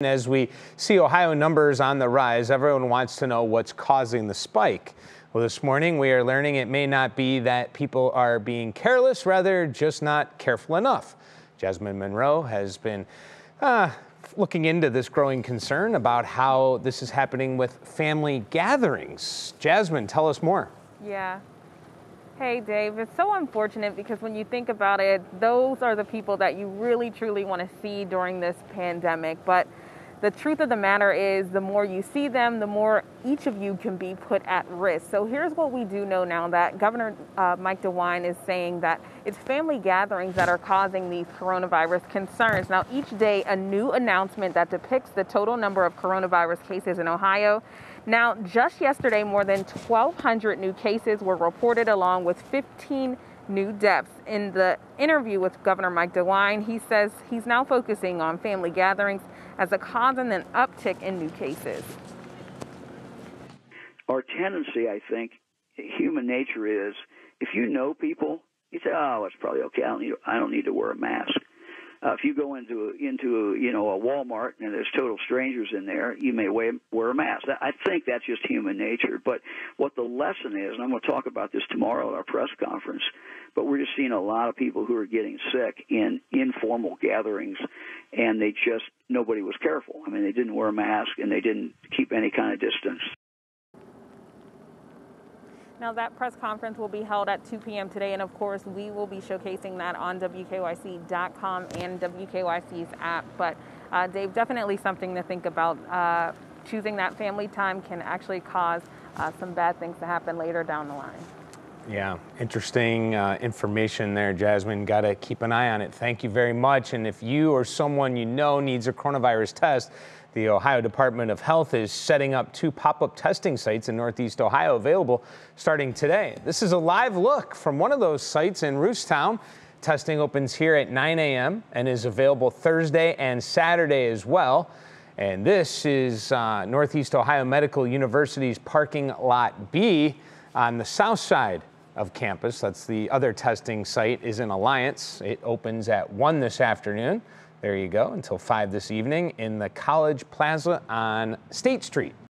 As we see Ohio numbers on the rise, everyone wants to know what's causing the spike. Well, this morning we are learning it may not be that people are being careless, rather just not careful enough. Jasmine Monroe has been uh, looking into this growing concern about how this is happening with family gatherings. Jasmine, tell us more. Yeah. Hey, Dave, it's so unfortunate because when you think about it, those are the people that you really truly want to see during this pandemic. But the truth of the matter is, the more you see them, the more each of you can be put at risk. So here's what we do know now that Governor uh, Mike DeWine is saying that it's family gatherings that are causing these coronavirus concerns. Now, each day, a new announcement that depicts the total number of coronavirus cases in Ohio. Now, just yesterday, more than 1,200 new cases were reported, along with 15 new deaths. In the interview with Governor Mike DeWine, he says he's now focusing on family gatherings as a cause and an uptick in new cases. Our tendency, I think, human nature is if you know people, you say, "Oh, it's probably okay. I don't need. I don't need to wear a mask." Uh, if you go into into you know a Walmart and there's total strangers in there, you may wear, wear a mask. I think that's just human nature. But what the lesson is, and I'm going to talk about this tomorrow at our press conference, but we're just seeing a lot of people who are getting sick in informal gatherings, and they just nobody was careful. I mean, they didn't wear a mask and they didn't keep any kind of distance. Now, that press conference will be held at 2 p.m. today, and of course, we will be showcasing that on WKYC.com and WKYC's app. But, uh, Dave, definitely something to think about. Uh, choosing that family time can actually cause uh, some bad things to happen later down the line. Yeah, interesting uh, information there, Jasmine. Got to keep an eye on it. Thank you very much. And if you or someone you know needs a coronavirus test, the Ohio Department of Health is setting up two pop up testing sites in Northeast Ohio available starting today. This is a live look from one of those sites in Rootstown. Testing opens here at 9 a.m. and is available Thursday and Saturday as well. And this is uh, Northeast Ohio Medical University's parking lot B on the south side of campus. That's the other testing site is in Alliance. It opens at 1 this afternoon. There you go, until 5 this evening in the College Plaza on State Street.